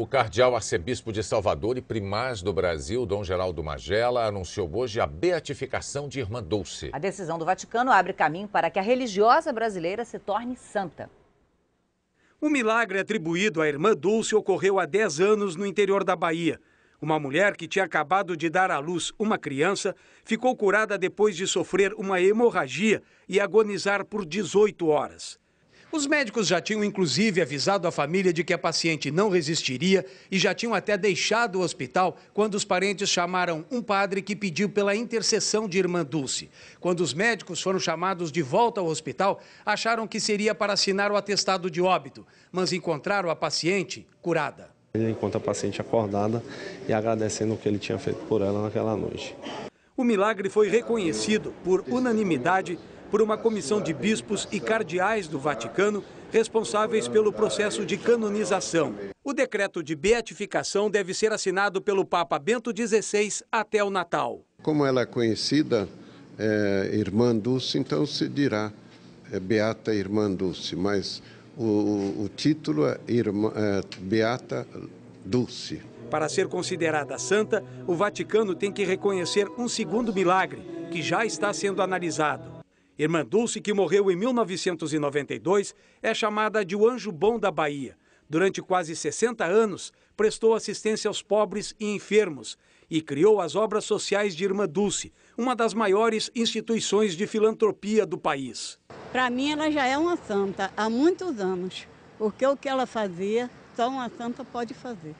O cardeal arcebispo de Salvador e primaz do Brasil, Dom Geraldo Magela, anunciou hoje a beatificação de Irmã Dulce. A decisão do Vaticano abre caminho para que a religiosa brasileira se torne santa. O milagre atribuído à irmã Dulce ocorreu há 10 anos no interior da Bahia. Uma mulher que tinha acabado de dar à luz uma criança ficou curada depois de sofrer uma hemorragia e agonizar por 18 horas. Os médicos já tinham inclusive avisado a família de que a paciente não resistiria e já tinham até deixado o hospital quando os parentes chamaram um padre que pediu pela intercessão de irmã Dulce. Quando os médicos foram chamados de volta ao hospital, acharam que seria para assinar o atestado de óbito, mas encontraram a paciente curada. Ele encontra a paciente acordada e agradecendo o que ele tinha feito por ela naquela noite. O milagre foi reconhecido por unanimidade por uma comissão de bispos e cardeais do Vaticano responsáveis pelo processo de canonização. O decreto de beatificação deve ser assinado pelo Papa Bento XVI até o Natal. Como ela é conhecida, é, Irmã Dulce, então se dirá é, Beata Irmã Dulce, mas o, o título é, Irmã, é Beata Dulce. Para ser considerada santa, o Vaticano tem que reconhecer um segundo milagre, que já está sendo analisado. Irmã Dulce, que morreu em 1992, é chamada de o anjo bom da Bahia. Durante quase 60 anos, prestou assistência aos pobres e enfermos e criou as obras sociais de Irmã Dulce, uma das maiores instituições de filantropia do país. Para mim, ela já é uma santa há muitos anos, porque o que ela fazia, só uma santa pode fazer.